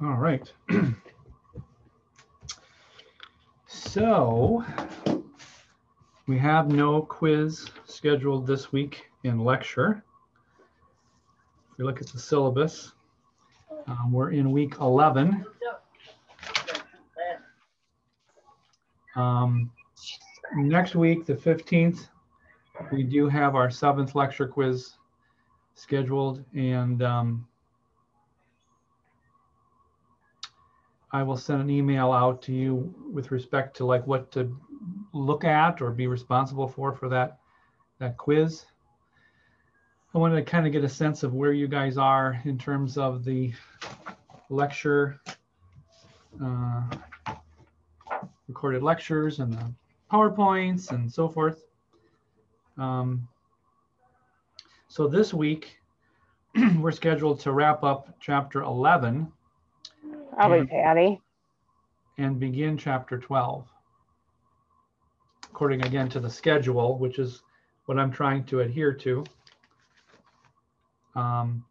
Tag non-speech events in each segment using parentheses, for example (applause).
All right. (clears throat) So we have no quiz scheduled this week in lecture. If we look at the syllabus, um, we're in week 11. Um, next week, the 15th, we do have our seventh lecture quiz scheduled and um, I will send an email out to you with respect to like what to look at or be responsible for for that that quiz. I wanted to kind of get a sense of where you guys are in terms of the lecture, uh, recorded lectures and the PowerPoints and so forth. Um, so this week, (clears throat) we're scheduled to wrap up chapter 11 I'll be Mhm. Patty. and begin chapter 12. According again to the schedule, which is what I'm trying to adhere to. Um,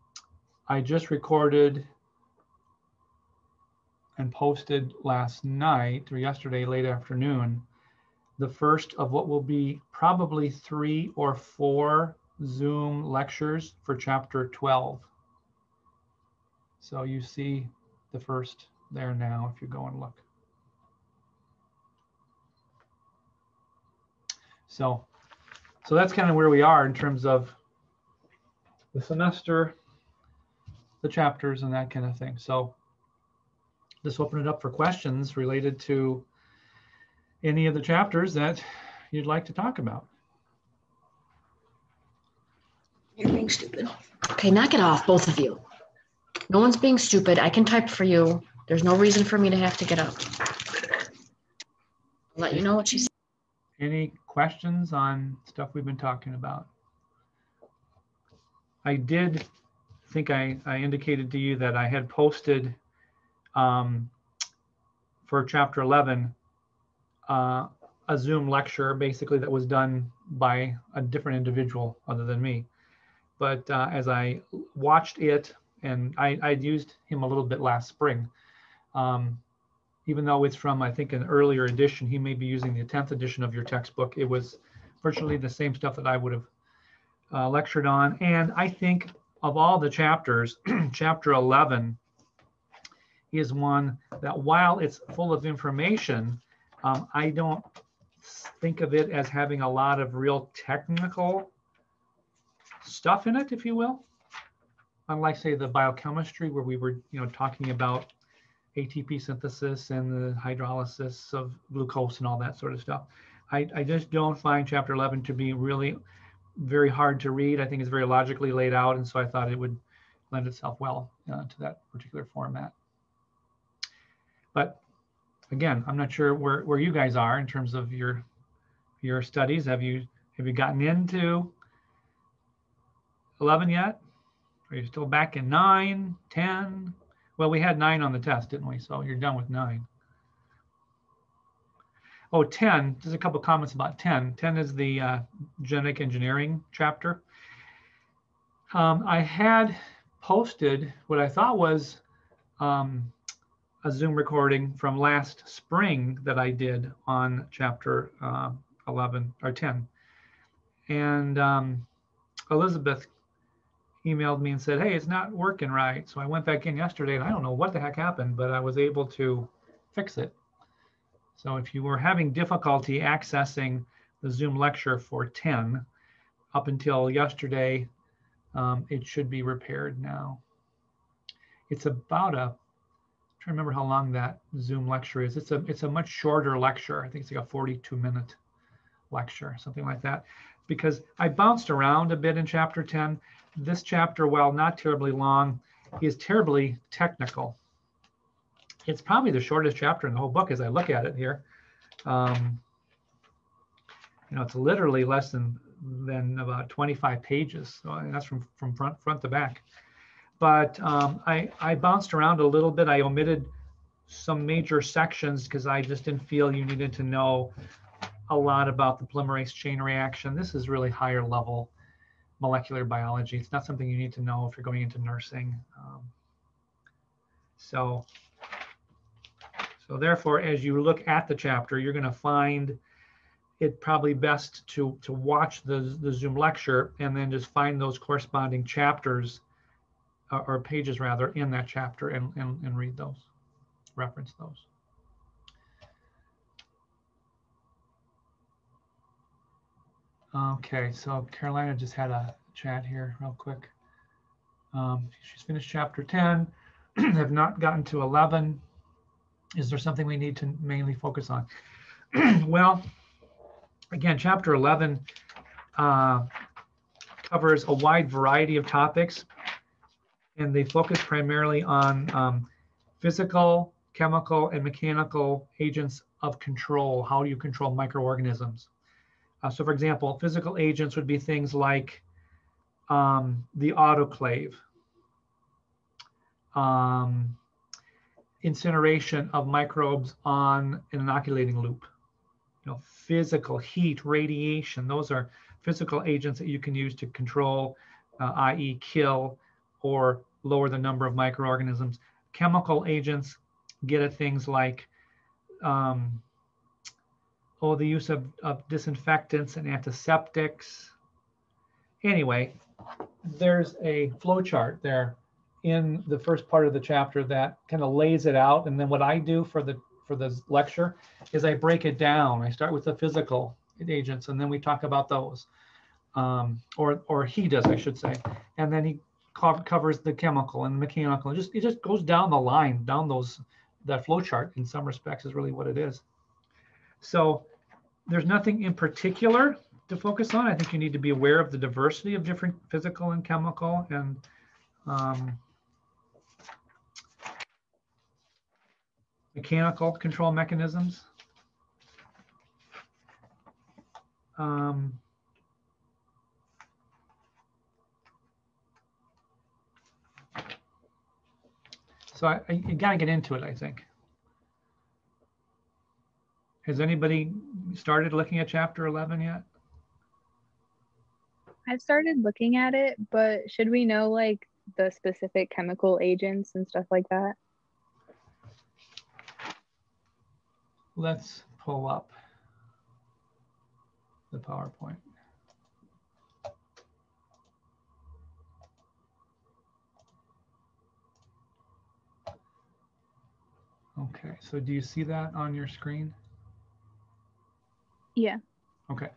I just recorded and posted last night or yesterday late afternoon the first of what will be probably three or four Zoom lectures for chapter 12. So you see the first there now if you go and look. So, so that's kind of where we are in terms of the semester, the chapters and that kind of thing. So just open it up for questions related to any of the chapters that you'd like to talk about. You're being stupid. Okay, knock it off, both of you. No one's being stupid. I can type for you. There's no reason for me to have to get up. I'll let you know what she said. Any questions on stuff we've been talking about? I did think I, I indicated to you that I had posted um, for chapter 11 uh, a Zoom lecture basically that was done by a different individual other than me. But uh, as I watched it, and I, I'd used him a little bit last spring, um, even though it's from, I think, an earlier edition, he may be using the 10th edition of your textbook. It was virtually the same stuff that I would have uh, lectured on. And I think of all the chapters, (clears throat) chapter 11 is one that while it's full of information, um, I don't think of it as having a lot of real technical stuff in it, if you will. Unlike, say, the biochemistry, where we were, you know, talking about ATP synthesis and the hydrolysis of glucose and all that sort of stuff. I, I just don't find chapter 11 to be really very hard to read. I think it's very logically laid out, and so I thought it would lend itself well uh, to that particular format. But again, I'm not sure where, where you guys are in terms of your your studies. Have you have you gotten into 11 yet? Are you still back in 9, 10? Well, we had 9 on the test, didn't we? So you're done with 9. Oh, 10, there's a couple comments about 10. 10 is the uh, genetic engineering chapter. Um, I had posted what I thought was um, a Zoom recording from last spring that I did on chapter uh, 11 or 10. And um, Elizabeth emailed me and said, Hey, it's not working right. So I went back in yesterday and I don't know what the heck happened, but I was able to fix it. So if you were having difficulty accessing the Zoom lecture for 10 up until yesterday, um, it should be repaired now. It's about a, I'm trying to remember how long that Zoom lecture is. It's a, it's a much shorter lecture. I think it's like a 42 minute lecture, something like that. Because I bounced around a bit in chapter 10. This chapter, while not terribly long, is terribly technical it's probably the shortest chapter in the whole book as I look at it here. Um, you know, it's literally less than than about 25 pages. So that's from from front front to back. But um, I I bounced around a little bit. I omitted some major sections because I just didn't feel you needed to know a lot about the polymerase chain reaction. This is really higher level molecular biology. It's not something you need to know if you're going into nursing. Um, So, so therefore, as you look at the chapter, you're going to find it probably best to to watch the the Zoom lecture and then just find those corresponding chapters uh, or pages rather in that chapter and, and, and read those, reference those. Okay, so Carolina just had a chat here real quick. Um, she's finished chapter 10, (clears throat) have not gotten to 11. Is there something we need to mainly focus on? (clears throat) well, again, chapter 11 uh, covers a wide variety of topics, and they focus primarily on um, physical, chemical, and mechanical agents of control. How do you control microorganisms? Uh, so, for example, physical agents would be things like um, the autoclave, um, incineration of microbes on an inoculating loop. You know, physical heat, radiation, those are physical agents that you can use to control, uh, i.e. kill or lower the number of microorganisms. Chemical agents get at things like um, oh, the use of, of disinfectants and antiseptics. Anyway, there's a flow chart there in the first part of the chapter that kind of lays it out. And then what I do for the for the lecture is I break it down. I start with the physical agents, and then we talk about those, um, or or he does, I should say, and then he co- covers the chemical and the mechanical. It just it just goes down the line, down those that flow chart. In some respects, is really what it is. So there's nothing in particular to focus on. I think you need to be aware of the diversity of different physical and chemical and um, mechanical control mechanisms. Um, so I, I, you gotta get into it, I think. Has anybody started looking at chapter 11 yet? I've started looking at it, but should we know like the specific chemical agents and stuff like that? Let's pull up the PowerPoint. Okay, so do you see that on your screen? Yeah. Okay.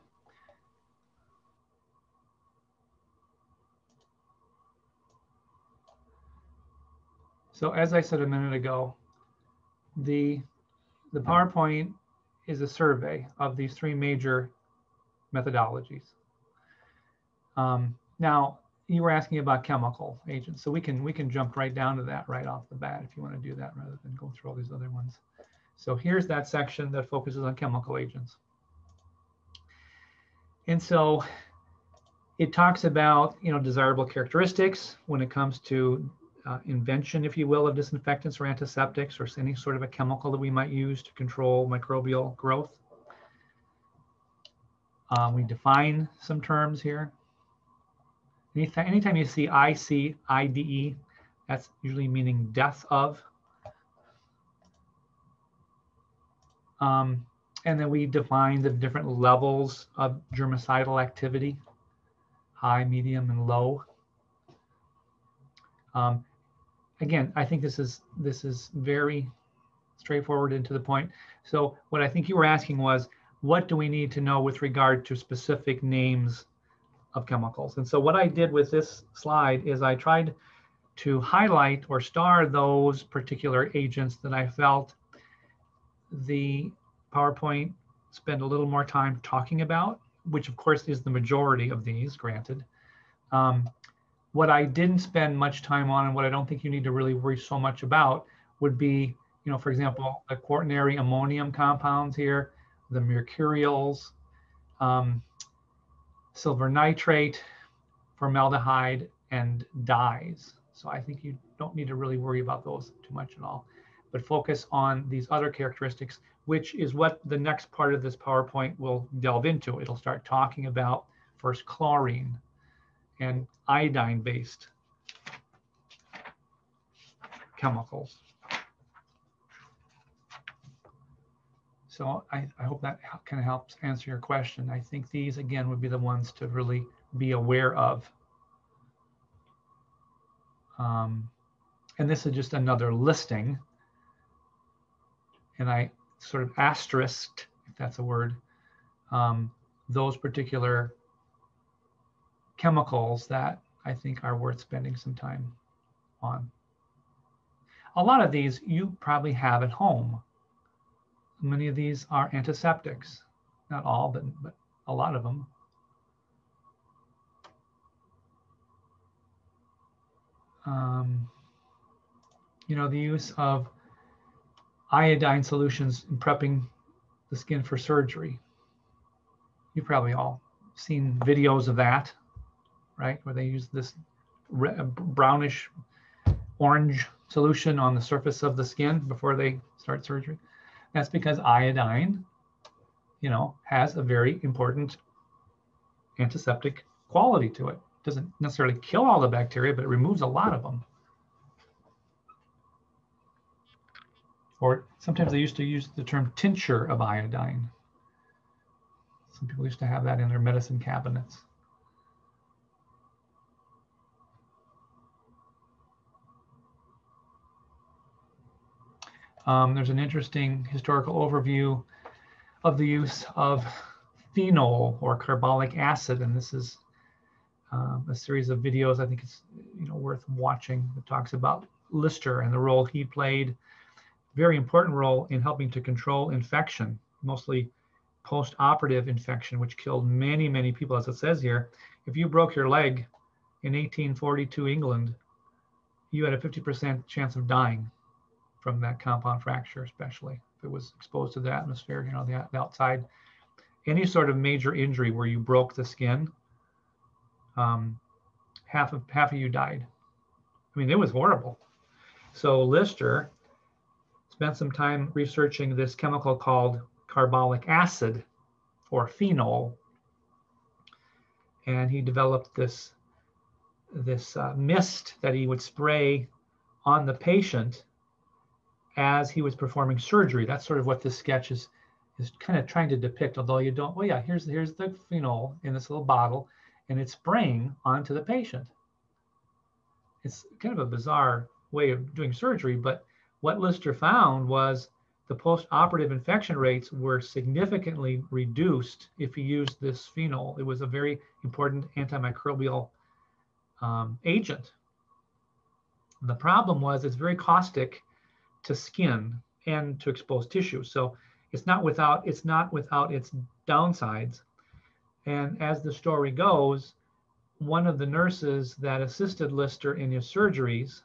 So as I said a minute ago, the, the PowerPoint is a survey of these three major methodologies. Um, now, you were asking about chemical agents, so we can we can jump right down to that right off the bat if you want to do that rather than go through all these other ones. So here's that section that focuses on chemical agents. And so it talks about, you know, desirable characteristics when it comes to uh, invention, if you will, of disinfectants or antiseptics or any sort of a chemical that we might use to control microbial growth. Uh, we define some terms here. Anytime, anytime you see IC, IDE, that's usually meaning death of. Um, and then we define the different levels of germicidal activity, high, medium, and low. Um, again, I think this is this is very straightforward and to the point. So what I think you were asking was, what do we need to know with regard to specific names of chemicals? And so what I did with this slide is I tried to highlight or star those particular agents that I felt the PowerPoint spend a little more time talking about, which of course is the majority of these, granted. Um, what I didn't spend much time on and what I don't think you need to really worry so much about would be, you know, for example, the quaternary ammonium compounds here, the mercurials, um, silver nitrate, formaldehyde, and dyes. So I think you don't need to really worry about those too much at all, but focus on these other characteristics, which is what the next part of this PowerPoint will delve into. It'll start talking about first chlorine and iodine-based chemicals. So I, I, hope that kind of helps answer your question. I think these, again, would be the ones to really be aware of. Um, and this is just another listing and I sort of asterisked, if that's a word, um, those particular chemicals that I think are worth spending some time on. A lot of these you probably have at home. Many of these are antiseptics, not all, but, but a lot of them. Um, you know, the use of iodine solutions in prepping the skin for surgery. You've probably all seen videos of that, right? Where they use this uh, brownish orange solution on the surface of the skin before they start surgery. That's because iodine, you know, has a very important antiseptic quality to it. Doesn't necessarily kill all the bacteria, but it removes a lot of them. Or sometimes they used to use the term tincture of iodine. Some people used to have that in their medicine cabinets. Um, there's an interesting historical overview of the use of phenol or carbolic acid, and this is um, a series of videos. I think it's you know worth watching. It talks about Lister and the role he played, very important role in helping to control infection, mostly post-operative infection, which killed many many people, as it says here. If you broke your leg in 1842 England, you had a 50% chance of dying from that compound fracture, especially if it was exposed to the atmosphere, you know, the, the outside. Any sort of major injury where you broke the skin, um, half of half of you died. I mean, it was horrible. So Lister spent some time researching this chemical called carbolic acid or phenol, and he developed this this uh, mist that he would spray on the patient as he was performing surgery. That's sort of what this sketch is is kind of trying to depict. Although you don't, well, yeah, here's here's the phenol in this little bottle, and it's spraying onto the patient. It's kind of a bizarre way of doing surgery, but what Lister found was the post-operative infection rates were significantly reduced if you used this phenol. It was a very important antimicrobial um, agent. The problem was it's very caustic to skin and to exposed tissue. So it's not without it's not without its downsides. And as the story goes, one of the nurses that assisted Lister in his surgeries,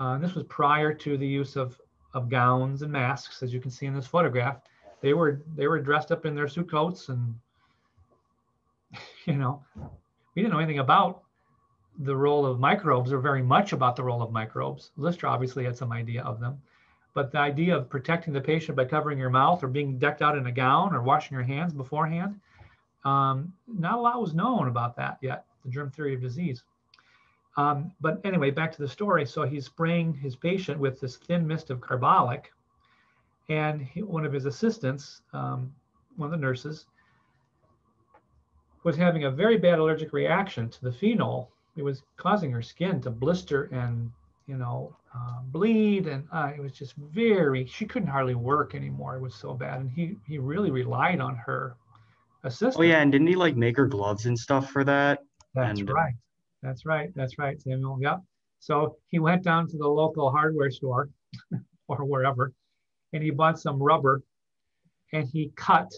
uh, this was prior to the use of, of gowns and masks, as you can see in this photograph. They were they were dressed up in their suit coats and (laughs) you know, we didn't know anything about the role of microbes or very much about the role of microbes. Lister obviously had some idea of them, but the idea of protecting the patient by covering your mouth or being decked out in a gown or washing your hands beforehand, um, not a lot was known about that yet, the germ theory of disease. Um, but anyway, back to the story. So he's spraying his patient with this thin mist of carbolic, and he, one of his assistants, um, one of the nurses, was having a very bad allergic reaction to the phenol. It was causing her skin to blister and you know uh, bleed. And uh, it was just very she couldn't hardly work anymore. It was so bad. And he he really relied on her assistant oh yeah. and didn't he like make her gloves and stuff for that? That's and, right that's right that's right samuel yep so he went down to the local hardware store (laughs) or wherever and he bought some rubber and he cut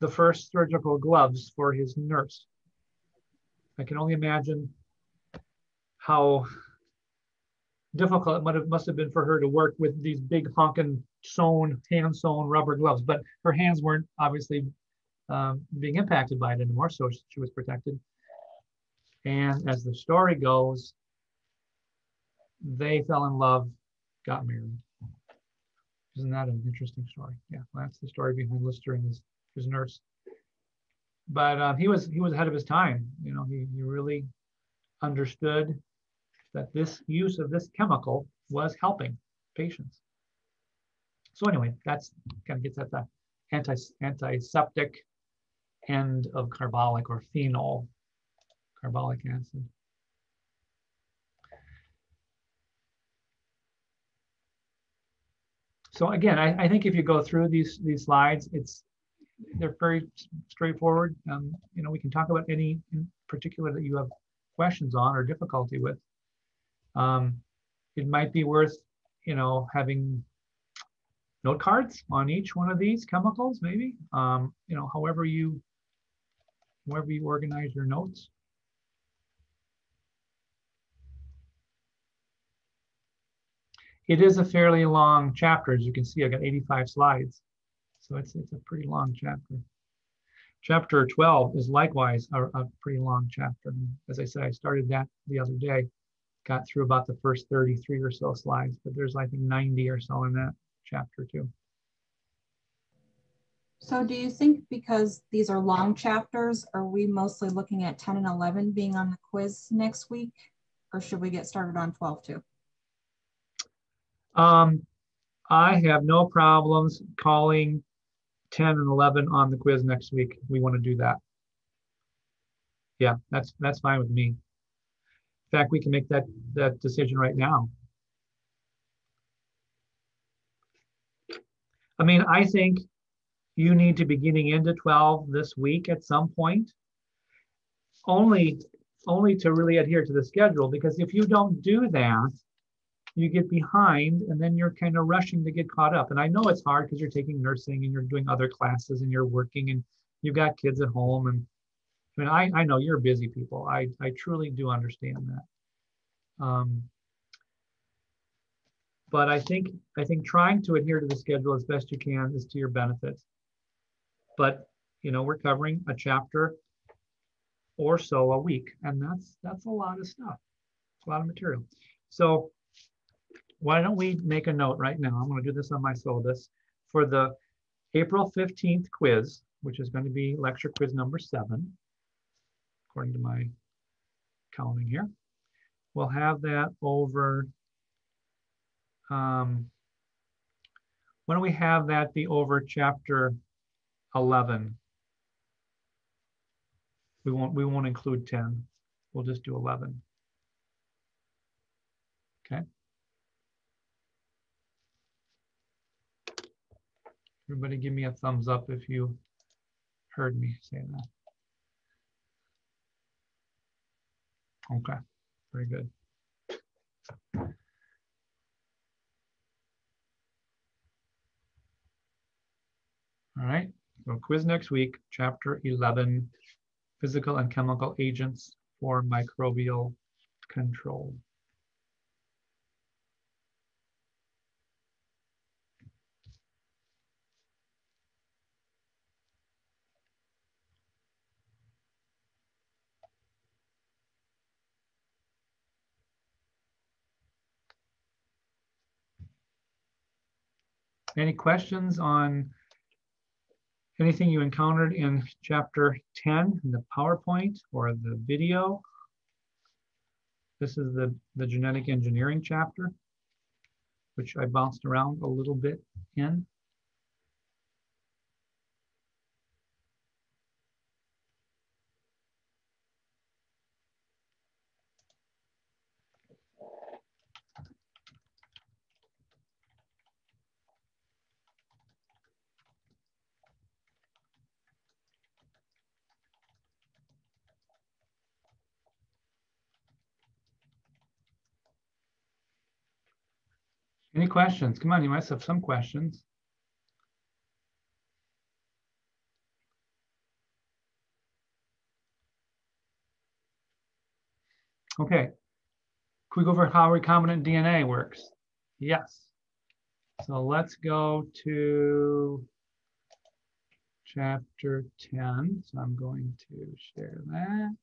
the first surgical gloves for his nurse I can only imagine how difficult it have, must have been for her to work with these big honking sewn, hand sewn rubber gloves. But her hands weren't obviously um, being impacted by it anymore, so she was protected. And as the story goes, they fell in love, got married. Isn't that an interesting story? Yeah, well, that's the story behind Lister and his, his nurse but um, he was he was ahead of his time. You know, he, he really understood that this use of this chemical was helping patients. So anyway, that's kind of gets at the anti antiseptic end of carbolic or phenol carbolic acid. So again, I, I think if you go through these these slides, it's they're very straightforward. Um, you know, we can talk about any in particular that you have questions on or difficulty with. Um, it might be worth, you know, having note cards on each one of these chemicals, maybe. Um, you know, however you, however you organize your notes. It is a fairly long chapter, as you can see. I've got 85 slides, so it's it's a pretty long chapter. Chapter 12 is likewise a, a pretty long chapter. As I said, I started that the other day, got through about the first 33 or so slides, but there's I think 90 or so in that chapter too. So do you think because these are long chapters, are we mostly looking at 10 and 11 being on the quiz next week? Or should we get started on 12 too? Um, I have no problems calling 10 and 11 on the quiz next week. We want to do that. Yeah, that's that's fine with me. In fact, we can make that that decision right now. I mean, I think you need to be getting into 12 this week at some point. Only only to really adhere to the schedule because if you don't do that, you get behind and then you're kind of rushing to get caught up. And I know it's hard because you're taking nursing and you're doing other classes and you're working and you've got kids at home. And I mean, I, I know you're busy people. I, I truly do understand that. Um, but I think I think trying to adhere to the schedule as best you can is to your benefit. But you know, we're covering a chapter or so a week, and that's that's a lot of stuff. A lot of material. So why don't we make a note right now? I'm going to do this on my syllabus for the April 15th quiz, which is going to be lecture quiz number seven, according to my counting here. We'll have that over. Um, why don't we have that be over chapter 11? We won't we won't include 10. We'll just do 11. Okay. Everybody give me a thumbs up if you heard me say that. Okay, very good. All right, so quiz next week, chapter 11, physical and chemical agents for microbial control. Any questions on anything you encountered in chapter 10 in the PowerPoint or the video? This is the, the genetic engineering chapter, which I bounced around a little bit in. Any questions? Come on, you must have some questions. Okay. Can we go over how recombinant DNA works? Yes. So let's go to chapter 10. So I'm going to share that.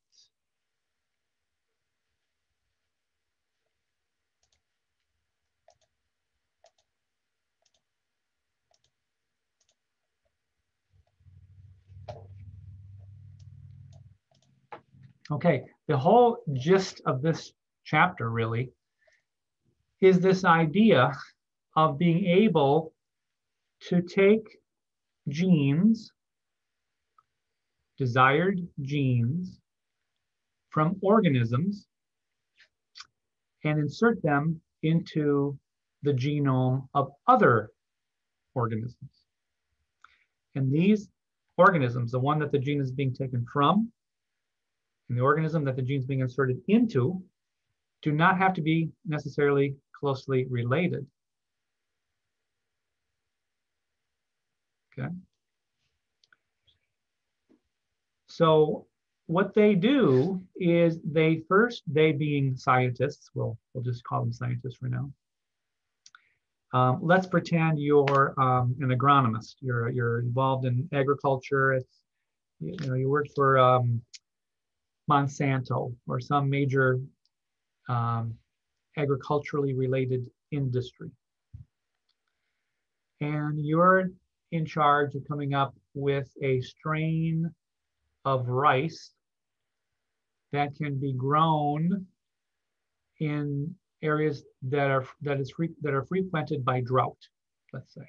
Okay, the whole gist of this chapter really is this idea of being able to take genes, desired genes from organisms and insert them into the genome of other organisms. And these organisms, the one that the gene is being taken from, and the organism that the gene is being inserted into, do not have to be necessarily closely related. Okay. So what they do is they first, they being scientists, we'll, we'll just call them scientists for now. Um, let's pretend you're um, an agronomist. You're you're involved in agriculture. It's you, you know you work for um, Monsanto or some major um, agriculturally related industry, and you're in charge of coming up with a strain of rice that can be grown in areas that are that is free, that are frequented by drought, let's say.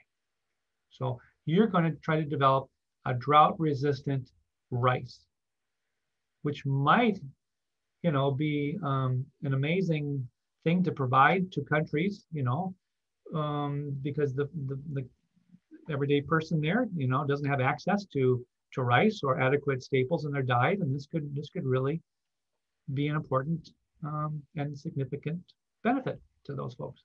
So you're going to try to develop a drought-resistant rice, which might, you know, be um, an amazing thing to provide to countries, you know, um, because the, the the everyday person there, you know, doesn't have access to to rice or adequate staples in their diet, and this could this could really be an important um, and significant benefit to those folks.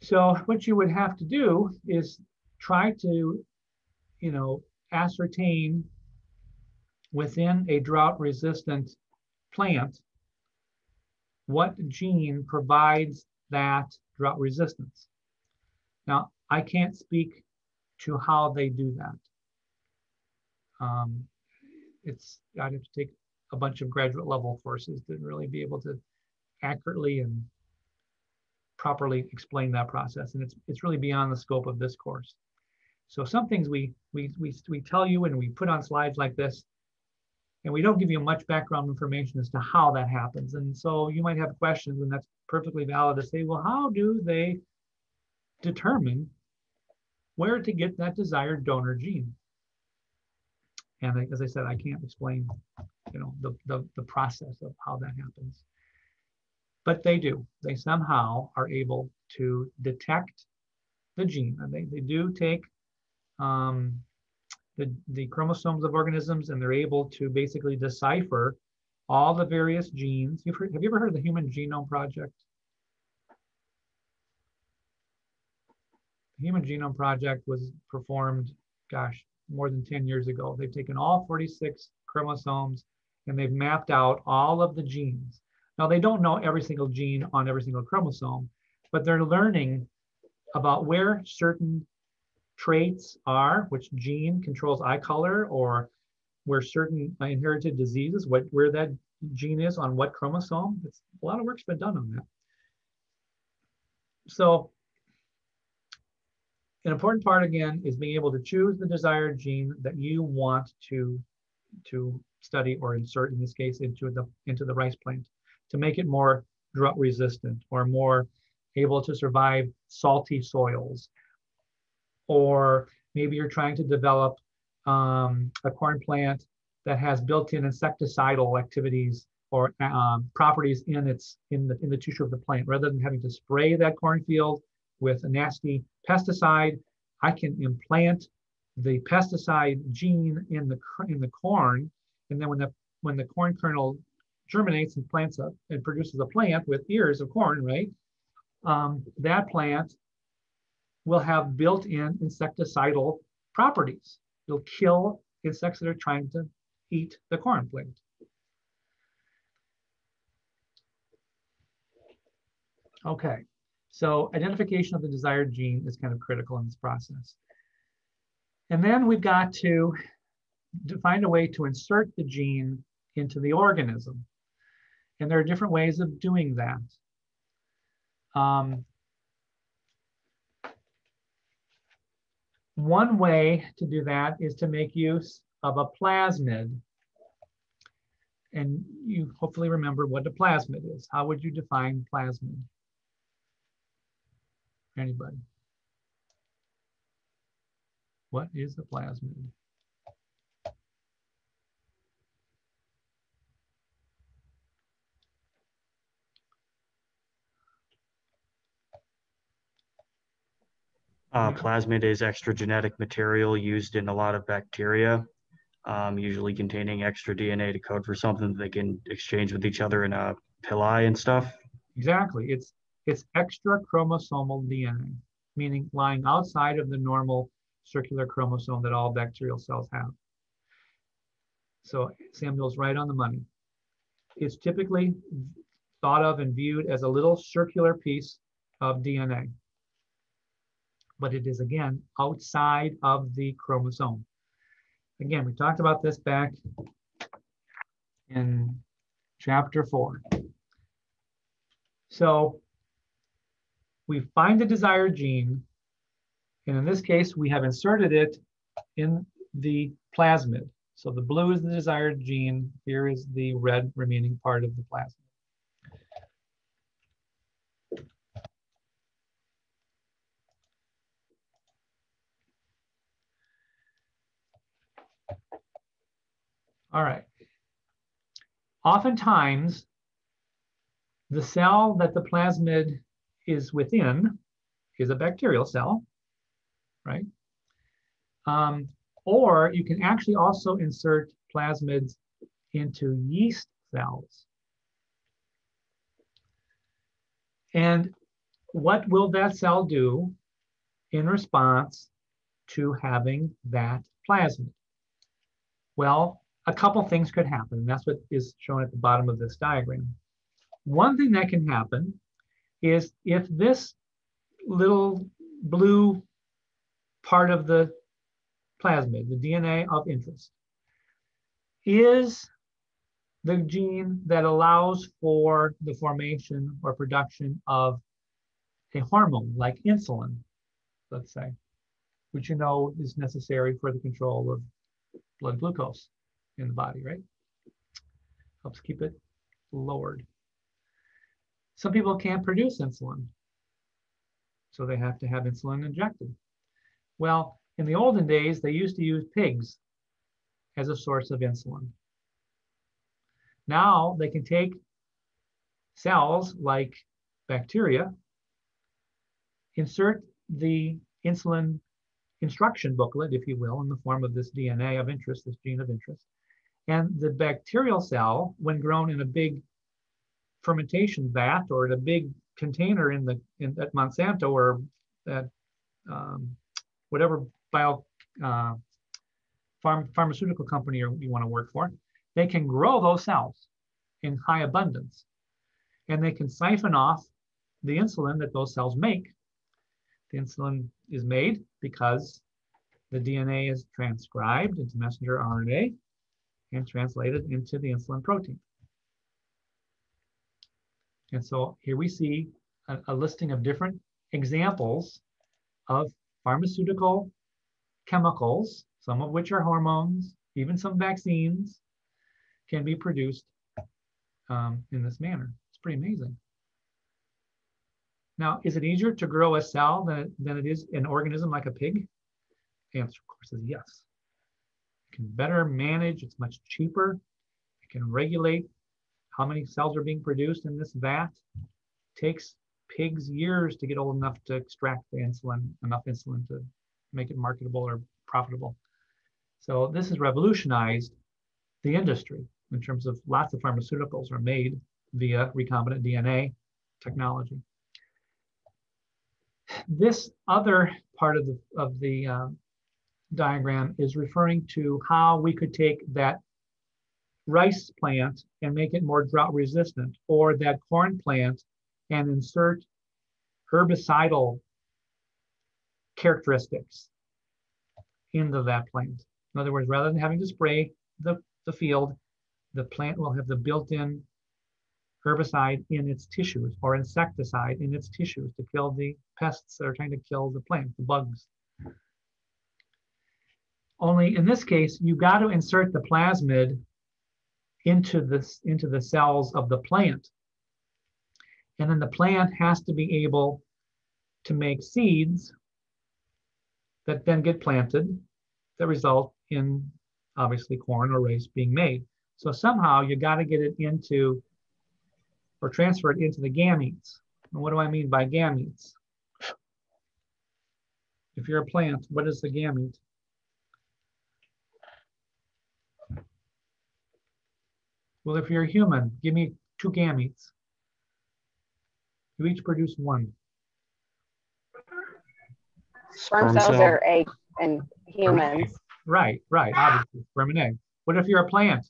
So what you would have to do is try to, you know, ascertain within a drought resistant plant what gene provides that drought resistance. Now, I can't speak to how they do that. Um, it's, I'd have to take a bunch of graduate level courses to really be able to accurately and properly explain that process. And it's, it's really beyond the scope of this course. So some things we, we, we, we tell you and we put on slides like this, and we don't give you much background information as to how that happens. And so you might have questions and that's perfectly valid to say, well, how do they determine where to get that desired donor gene? And as I said, I can't explain, you know, the, the, the process of how that happens but they do. They somehow are able to detect the gene. And they, they do take um, the, the chromosomes of organisms and they're able to basically decipher all the various genes. You've heard, have you ever heard of the Human Genome Project? The Human Genome Project was performed, gosh, more than 10 years ago. They've taken all 46 chromosomes and they've mapped out all of the genes. Now, they don't know every single gene on every single chromosome, but they're learning about where certain traits are, which gene controls eye color, or where certain inherited diseases, what where that gene is on what chromosome. It's, a lot of work's been done on that. So an important part again is being able to choose the desired gene that you want to, to study or insert in this case into the, into the rice plant to make it more drought resistant or more able to survive salty soils. Or maybe you're trying to develop um, a corn plant that has built-in insecticidal activities or um, properties in its in the in the tissue of the plant. Rather than having to spray that cornfield with a nasty pesticide, I can implant the pesticide gene in the in the corn, and then when the when the corn kernel germinates and plants up and produces a plant with ears of corn, right? Um, that plant will have built-in insecticidal properties. It'll kill insects that are trying to eat the corn plant. Okay, so identification of the desired gene is kind of critical in this process. And then we've got to, to find a way to insert the gene into the organism. And there are different ways of doing that. Um, One way to do that is to make use of a plasmid. And you hopefully remember what a plasmid is. How would you define plasmid? Anybody? What is a plasmid? Uh, plasmid is extra genetic material used in a lot of bacteria, um, usually containing extra DNA to code for something that they can exchange with each other in a pili and stuff. Exactly. It's it's extra chromosomal DNA, meaning lying outside of the normal circular chromosome that all bacterial cells have. So Samuel's right on the money. It's typically thought of and viewed as a little circular piece of DNA. But it is again outside of the chromosome. Again, we talked about this back in chapter four. So we find the desired gene, and in this case, we have inserted it in the plasmid. So the blue is the desired gene. Here is the red remaining part of the plasmid. All right. Oftentimes, the cell that the plasmid is within is a bacterial cell, right? Um, or you can actually also insert plasmids into yeast cells. And what will that cell do in response to having that plasmid? Well, a couple things could happen. And that's what is shown at the bottom of this diagram. One thing that can happen is if this little blue part of the plasmid, the DNA of interest, is the gene that allows for the formation or production of a hormone like insulin, let's say, which you know is necessary for the control of blood glucose in the body, right? Helps keep it lowered. Some people can't produce insulin, so they have to have insulin injected. Well, in the olden days, they used to use pigs as a source of insulin. Now they can take cells like bacteria, insert the insulin instruction booklet, if you will, in the form of this DNA of interest, this gene of interest. And the bacterial cell, when grown in a big fermentation vat or in a big container in the in, at Monsanto or at um, whatever bio uh, farm, pharmaceutical company you want to work for, they can grow those cells in high abundance, and they can siphon off the insulin that those cells make. The insulin is made because the DNA is transcribed into messenger RNA and translated into the insulin protein. And so here we see a, a, listing of different examples of pharmaceutical chemicals, some of which are hormones, even some vaccines can be produced um, in this manner. It's pretty amazing. Now, is it easier to grow a cell than, than it is an organism like a pig? The answer, of course, is yes. Can better manage, it's much cheaper. It can regulate how many cells are being produced in this vat. It takes pigs years to get old enough to extract the insulin, enough insulin to make it marketable or profitable. So this has revolutionized the industry in terms of lots of pharmaceuticals are made via recombinant DNA technology. This other part of the, of the uh, diagram is referring to how we could take that rice plant and make it more drought resistant, or that corn plant and insert herbicidal characteristics into that plant. In other words, rather than having to spray the, the field, the plant will have the built-in herbicide in its tissues or insecticide in its tissues to kill the pests that are trying to kill the plant, the bugs. Only in this case, you've got to insert the plasmid into this into the cells of the plant. And then the plant has to be able to make seeds that then get planted that result in obviously corn or rice being made. So somehow you got to get it into or transfer it into the gametes. And what do I mean by gametes? If you're a plant, what is the gamete? Well, if you're a human, give me two gametes. You each produce one. Sperm Sperm cells cell. are eggs and humans. Right, right, obviously, sperm and egg. What if you're a plant?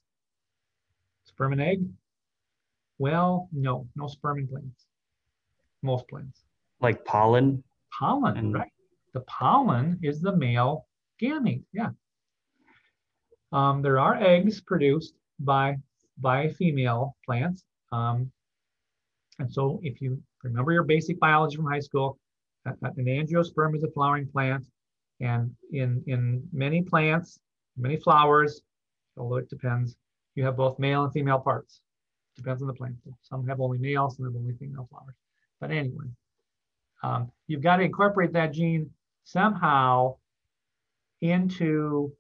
Sperm and egg? Well, no, no sperm in plants. Most plants. Like pollen. Pollen, And- right? The pollen is the male gamete, yeah. Um, there are eggs produced by by female plants. Um, and so if you remember your basic biology from high school, an angiosperm is a flowering plant. And in, in many plants, many flowers, although it depends, you have both male and female parts. Depends on the plant. Some have only male, some have only female flowers. But anyway, um, you've got to incorporate that gene somehow into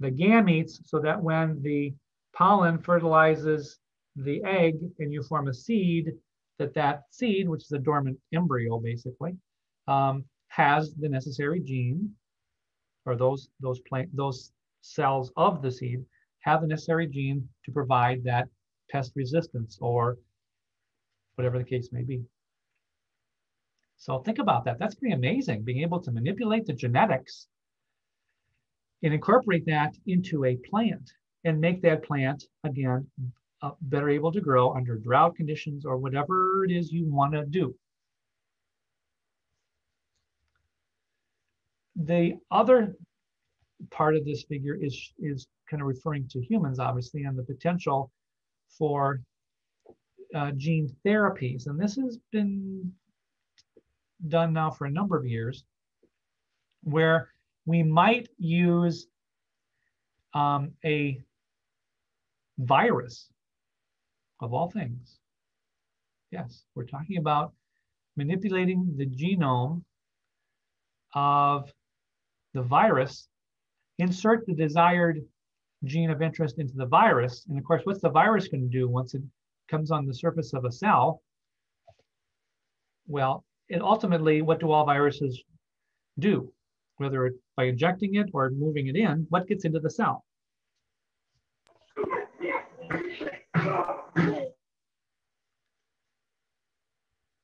the gametes so that when the pollen fertilizes the egg and you form a seed, that that seed, which is a dormant embryo basically, um, has the necessary gene, or those those plant those cells of the seed have the necessary gene to provide that pest resistance or whatever the case may be. So think about that. That's pretty amazing, being able to manipulate the genetics and incorporate that into a plant and make that plant, again, uh, better able to grow under drought conditions or whatever it is you want to do. The other part of this figure is, is kind of referring to humans, obviously, and the potential for uh, gene therapies. And this has been done now for a number of years, where we might use um, a virus of all things. Yes, we're talking about manipulating the genome of the virus, insert the desired gene of interest into the virus. And of course, what's the virus going to do once it comes on the surface of a cell? Well, it ultimately, what do all viruses do? Whether by injecting it or moving it in, what gets into the cell?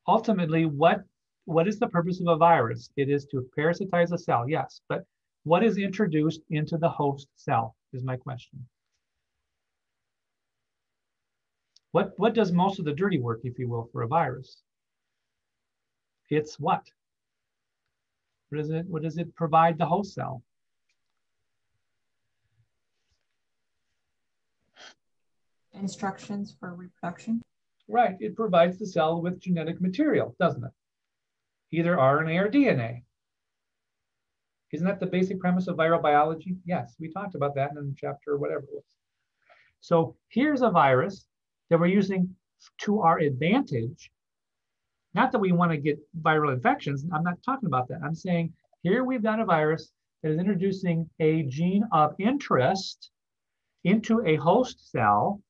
Ultimately, what, what is the purpose of a virus? It is to parasitize a cell, yes, but what is introduced into the host cell is my question. What, what does most of the dirty work, if you will, for a virus? It's what? What does it, what does it provide the host cell? Instructions for reproduction. Right, it provides the cell with genetic material, doesn't it? Either RNA or DNA. Isn't that the basic premise of viral biology? Yes, we talked about that in chapter whatever it was. So here's a virus that we're using to our advantage. Not that we want to get viral infections. I'm not talking about that. I'm saying here we've got a virus that is introducing a gene of interest into a host cell.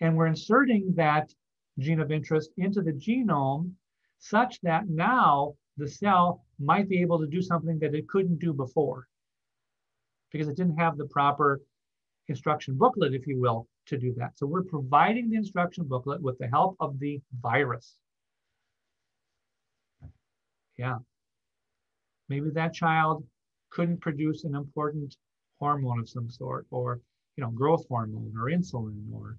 And we're inserting that gene of interest into the genome such that now the cell might be able to do something that it couldn't do before because it didn't have the proper instruction booklet, if you will, to do that. So we're providing the instruction booklet with the help of the virus. Yeah. Maybe that child couldn't produce an important hormone of some sort or, you know, growth hormone or insulin or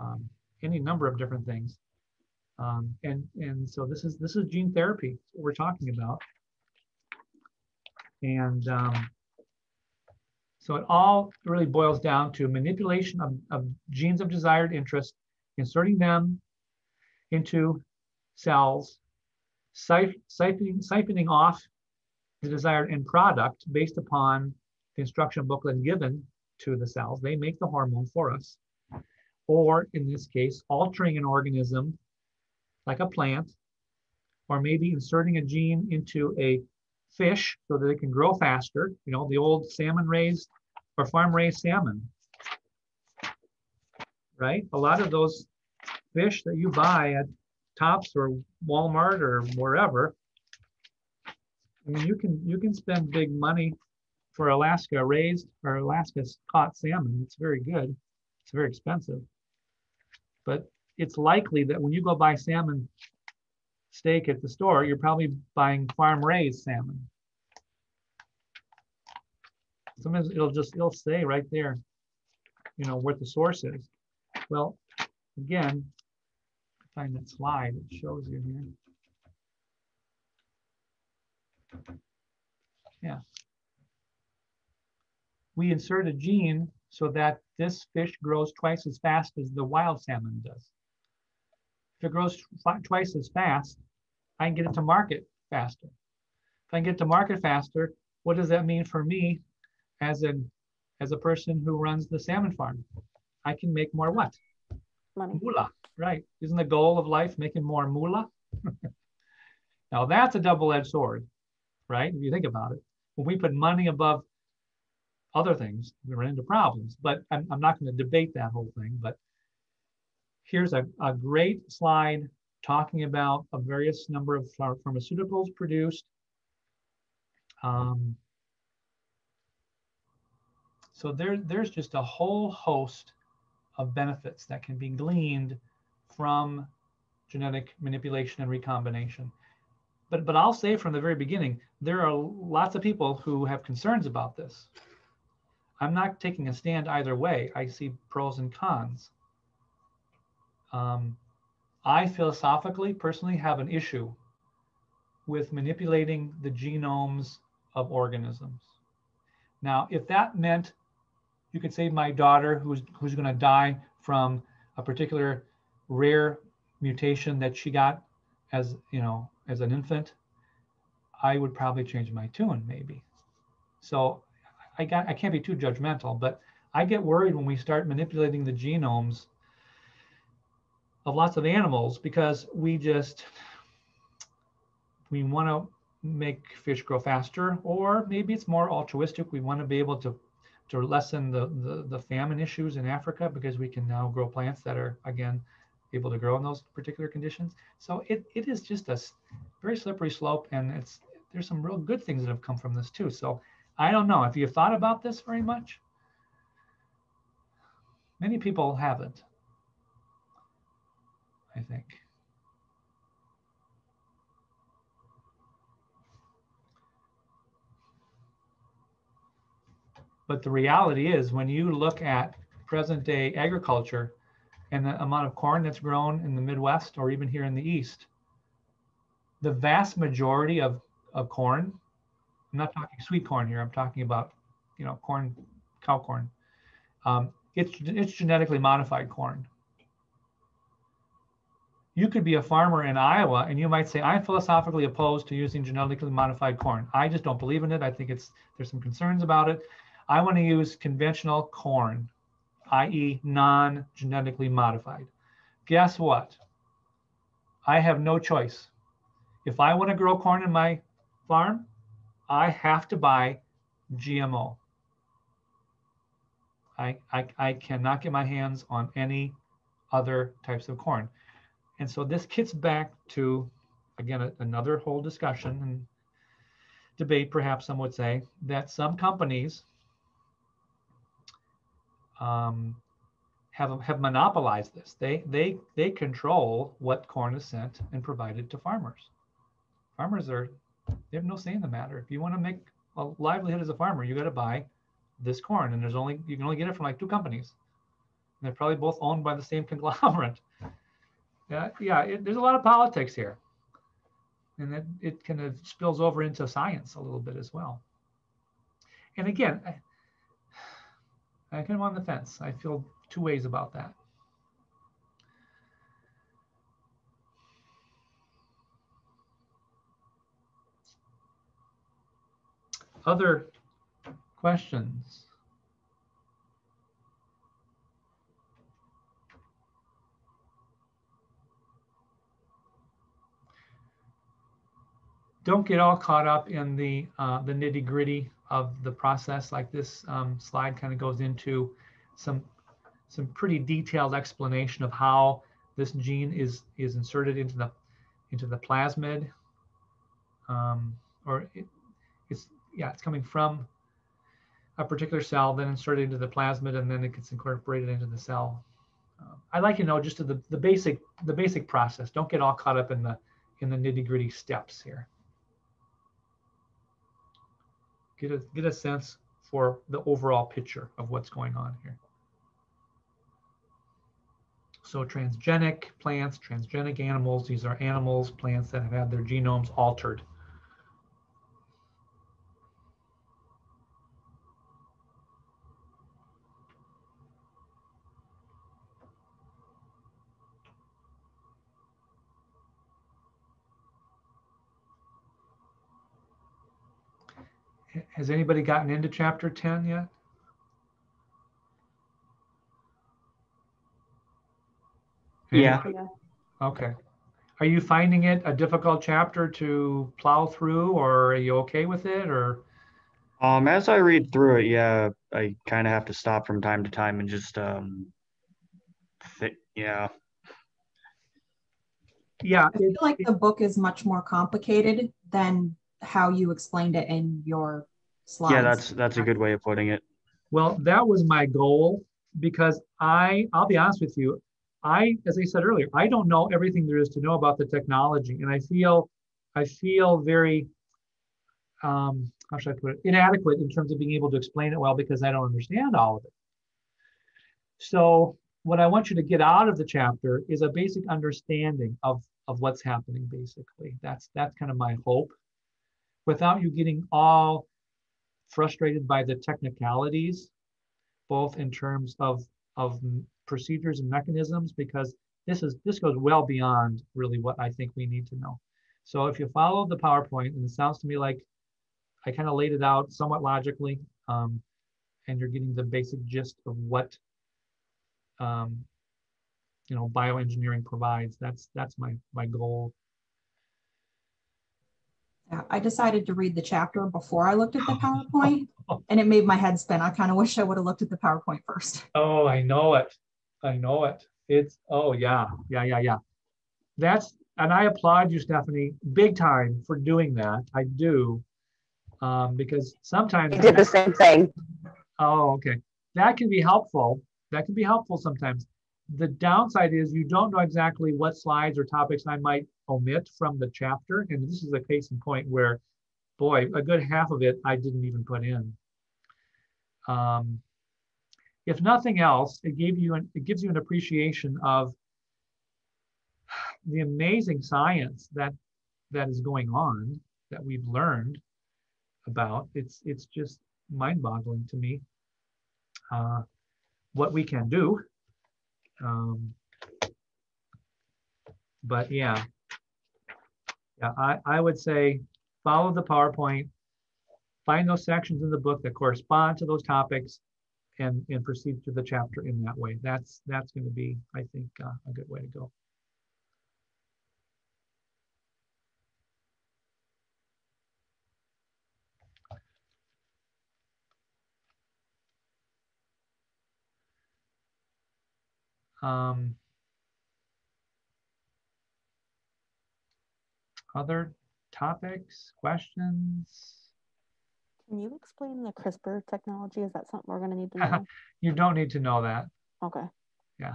um, any number of different things. Um, and and so this is this is gene therapy we're talking about. And um, so it all really boils down to manipulation of, of genes of desired interest, inserting them into cells, siph siphoning, siphoning off the desired end product based upon the instruction booklet given to the cells. They make the hormone for us. Or in this case, altering an organism like a plant, or maybe inserting a gene into a fish so that they can grow faster. You know, the old salmon raised or farm raised salmon. Right? A lot of those fish that you buy at Tops or Walmart or wherever. I mean, you can you can spend big money for Alaska raised or Alaska caught salmon. It's very good. It's very expensive. But it's likely that when you go buy salmon steak at the store, you're probably buying farm raised salmon. Sometimes it'll just, it'll say right there, you know, what the source is. Well, again, find that slide, it shows you here. Yeah. We insert a gene so that this fish grows twice as fast as the wild salmon does. If it grows twice as fast, I can get it to market faster. If I can get to market faster, what does that mean for me as an as a person who runs the salmon farm? I can make more what? Money. Moolah, right? Isn't the goal of life making more moolah? (laughs) now that's a double-edged sword, right? If you think about it, when we put money above other things, we run into problems. But I'm, I'm not going to debate that whole thing. But here's a, a great slide talking about a various number of pharmaceuticals produced. Um, so there, there's just a whole host of benefits that can be gleaned from genetic manipulation and recombination. But, but I'll say from the very beginning, there are lots of people who have concerns about this. I'm not taking a stand either way. I see pros and cons. Um, I philosophically, personally, have an issue with manipulating the genomes of organisms. Now, if that meant you could save my daughter who's who's going to die from a particular rare mutation that she got as you know as an infant, I would probably change my tune maybe. So I got I can't be too judgmental, but I get worried when we start manipulating the genomes of lots of animals because we just we want to make fish grow faster or maybe it's more altruistic. We want to be able to to lessen the, the the famine issues in africa because we can now grow plants that are again able to grow in those particular conditions. So it, it is just a very slippery slope and it's there's some real good things that have come from this too. So i don't know if you've thought about this very much many people haven't I think. But the reality is when you look at present day agriculture and the amount of corn that's grown in the Midwest or even here in the East, the vast majority of, of corn, I'm not talking sweet corn here, I'm talking about, you know, corn, cow corn. Um, it's, it's genetically modified corn you could be a farmer in Iowa and you might say, I'm philosophically opposed to using genetically modified corn. I just don't believe in it. I think it's there's some concerns about it. I want to use conventional corn, i.e., non genetically modified. Guess what? I have no choice. If I want to grow corn in my farm, I have to buy GMO. I, I, I cannot get my hands on any other types of corn. And so this gets back to, again, a, another whole discussion and debate, perhaps some would say, that some companies um, have, have monopolized this. They, they, they control what corn is sent and provided to farmers. Farmers are, they have no say in the matter. If you want to make a livelihood as a farmer, you got to buy this corn. And there's only, you can only get it from like two companies. And they're probably both owned by the same (laughs) conglomerate. Yeah, yeah. It, there's a lot of politics here, and it, it kind of spills over into science a little bit as well. And again, I, (sighs) I kind of on the fence. I feel two ways about that. Other questions? don't get all caught up in the uh, the nitty gritty of the process. Like this um, slide kind of goes into some some pretty detailed explanation of how this gene is is inserted into the into the plasmid, um, or it, yeah, it's coming from a particular cell, then inserted into the plasmid, and then it gets incorporated into the cell. Um, I like to know just the the basic the basic process. Don't get all caught up in the in the nitty gritty steps here. Get a get a sense for the overall picture of what's going on here. So transgenic plants, transgenic animals, these are animals, plants that have had their genomes altered. Has anybody gotten into chapter 10 yet? Yeah. Anybody? Okay. Are you finding it a difficult chapter to plow through or are you okay with it or? Um, as I read through it, yeah, I kind of have to stop from time to time and just um, thi- yeah, Yeah, I feel like the book is much more complicated than how you explained it in your slides. yeah, that's that's a good way of putting it. Well, that was my goal because I, I'll be honest with you, I, as I said earlier, I don't know everything there is to know about the technology, and I feel, I feel very, um, how should I put it, inadequate in terms of being able to explain it well because I don't understand all of it. So what I want you to get out of the chapter is a basic understanding of of what's happening. Basically, that's that's kind of my hope, without you getting all frustrated by the technicalities, both in terms of of procedures and mechanisms, because this is this goes well beyond really what I think we need to know. So if you follow the PowerPoint, and it sounds to me like I kind of laid it out somewhat logically, um, and you're getting the basic gist of what um, you know bioengineering provides. That's that's my my goal. Yeah, I decided to read the chapter before I looked at the (laughs) PowerPoint and it made my head spin. I kind of wish I would have looked at the PowerPoint first. Oh, I know it. I know it. It's oh yeah, yeah, yeah, yeah. That's and I applaud you, Stephanie, big time for doing that. I do. Um, because sometimes I did the same thing. Oh, okay. That can be helpful. That can be helpful sometimes. The downside is you don't know exactly what slides or topics I might omit from the chapter. And this is a case in point where, boy, a good half of it I didn't even put in. Um, if nothing else, it gave you an, it gives you an appreciation of the amazing science that that is going on that we've learned about. It's it's just mind-boggling to me uh, what we can do. Um, but yeah, yeah, I, I would say follow the PowerPoint, find those sections in the book that correspond to those topics, and and proceed through the chapter in that way. That's that's going to be, I think, uh, a good way to go. Um, other topics, questions? Can you explain the CRISPR technology? Is that something we're going to need to (laughs) know? You don't need to know that. Okay. Yeah.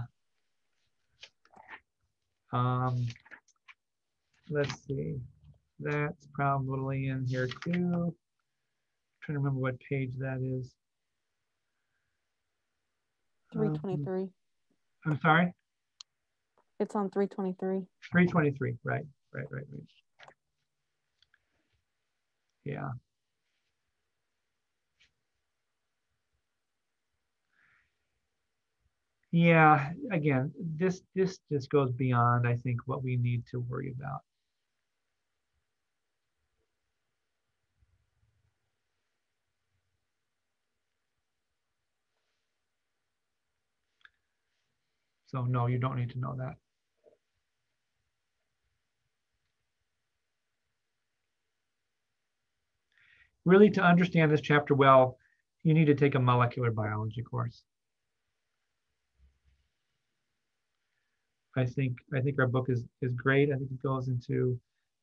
Um, let's see. That's probably in here too. trying to remember what page that is. Um, 323. I'm sorry, It's on 323. 323, right, right, right, right. Yeah. Yeah, again, this this just goes beyond, I think, what we need to worry about. So no, you don't need to know that. Really to understand this chapter well, you need to take a molecular biology course. I think I think our book is is great. I think it goes into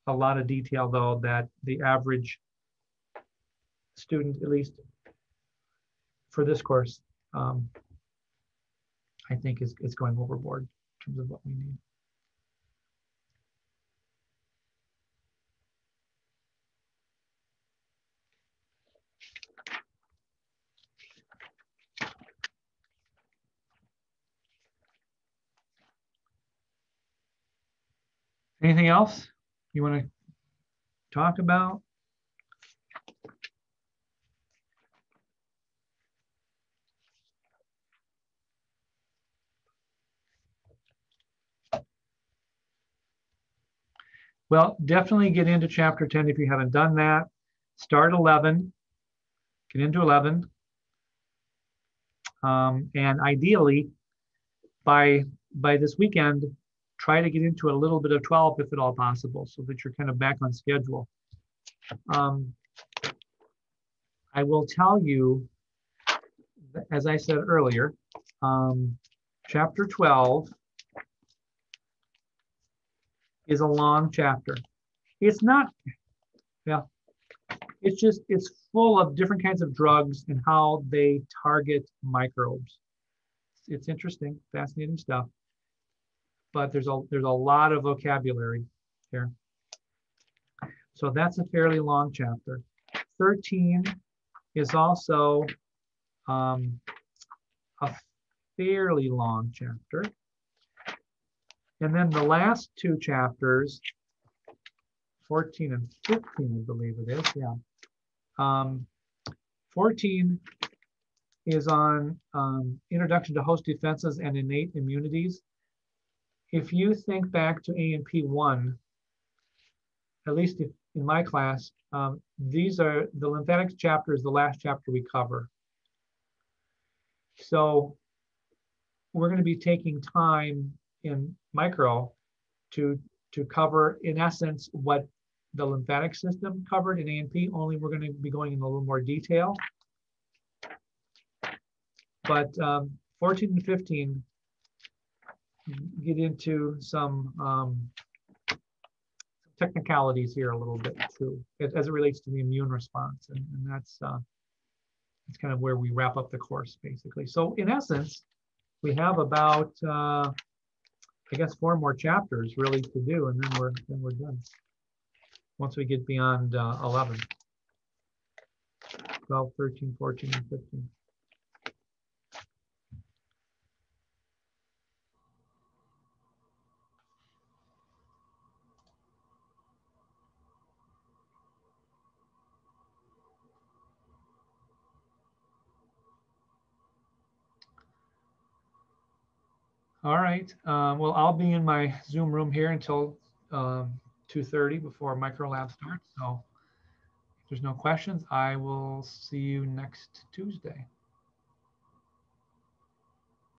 a lot of detail though that the average student, at least for this course, um, I think is is going overboard in terms of what we need. Anything else you want to talk about? Well, definitely get into chapter 10 if you haven't done that. Start 11, get into 11. Um, and ideally, by by this weekend, try to get into a little bit of 12 if at all possible, so that you're kind of back on schedule. Um, I will tell you, as I said earlier, um, chapter 12 is a long chapter. It's not, yeah, it's just, it's full of different kinds of drugs and how they target microbes. It's interesting, fascinating stuff but there's a there's a lot of vocabulary here. So that's a fairly long chapter. 13 is also um, a fairly long chapter. And then the last two chapters, 14 and 15, I believe it is, yeah. Um, 14 is on um, Introduction to Host Defenses and Innate Immunities if you think back to A&P one, at least if, in my class, um, these are the lymphatics chapter is the last chapter we cover. So we're going to be taking time in micro to to cover, in essence, what the lymphatic system covered in A&P, only we're going to be going in a little more detail. But um, 14 and 15 get into some um, technicalities here a little bit too, as, it relates to the immune response. And, and that's, uh, that's kind of where we wrap up the course basically. So in essence, we have about, uh, I guess, four more chapters really to do, and then we're, then we're done. Once we get beyond uh, 11, 12, 13, 14, and 15. All right. Um, well, I'll be in my Zoom room here until um, 2.30 before micro lab starts. So if there's no questions, I will see you next Tuesday.